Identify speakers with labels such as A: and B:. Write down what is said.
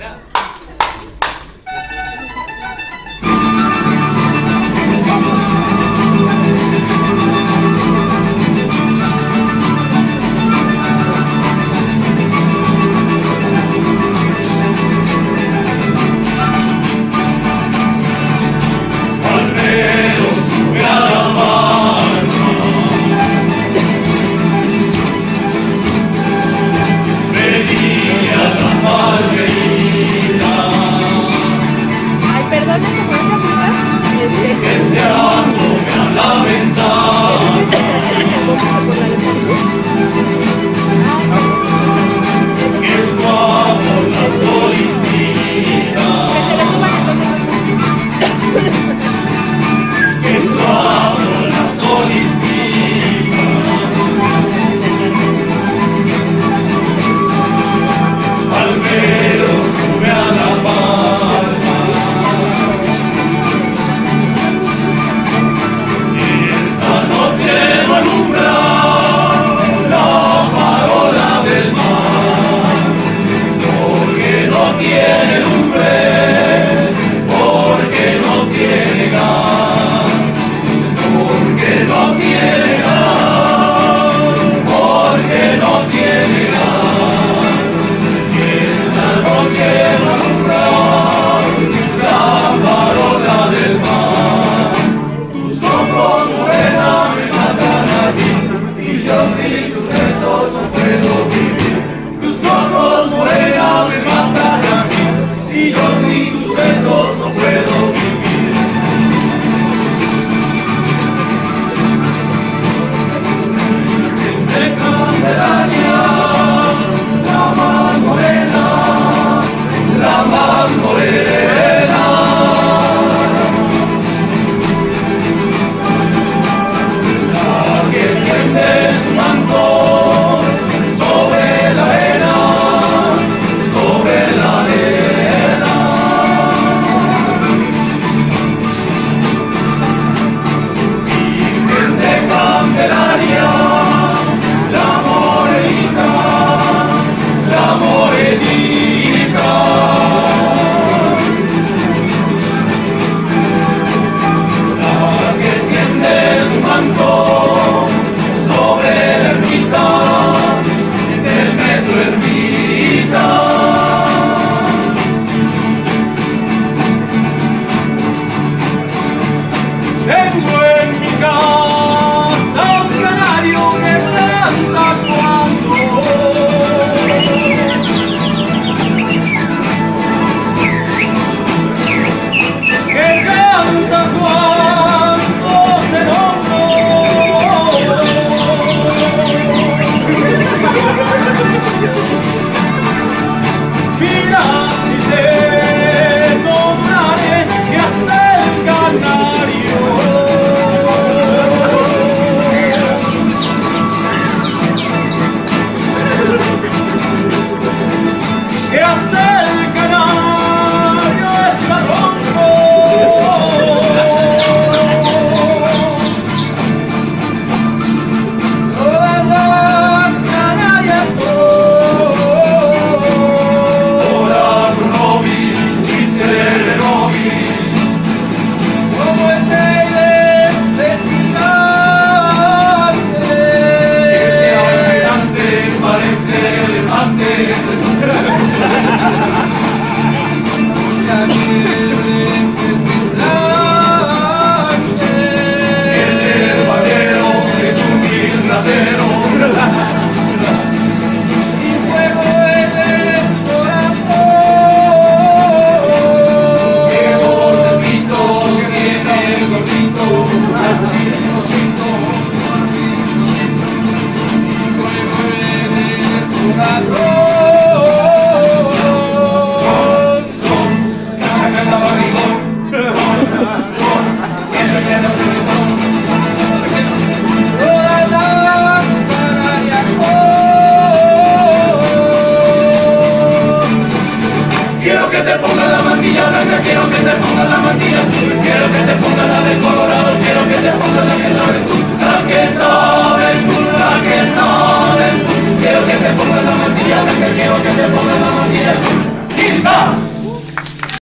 A: realidad. yeah. Quiero que te ponga la mantilla, que quiero que te ponga la mantilla